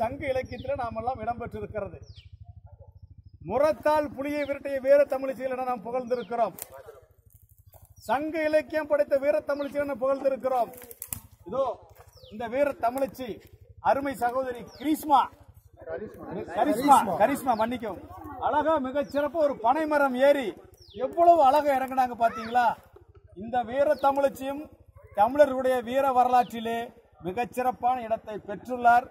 சங்க இலக்கியத்தில் நாமெல்லாம் இடம்பெற்றிருக்கிறது. முரத்தால் புலியை விரட்டிய வீர தமிழிசையில் என நாம் புகழ்ந்திருக்கிறோம். சங்க இலக்கியம் படைத்த வீர தமிழிசையில் என புகழ்ந்திருக்கிறோம். இதோ இந்த வீர தமிழிச்சி அருமை சகோதரி கிரீஸ்மா கரிஷ்மா கரிஷ்மா மன்னிக்கும் அழகா மிக சிறப்பு ஒரு பனைமரம் ஏறி எவ்வளவு அழகா இறங்கினாங்க பாத்தீங்களா? இந்த வீர தமிழச்சியும் தமிழர்களுடைய வீர வரலாற்றிலே மிகச்சிறப்பான இடத்தை பெற்றுள்ளார்.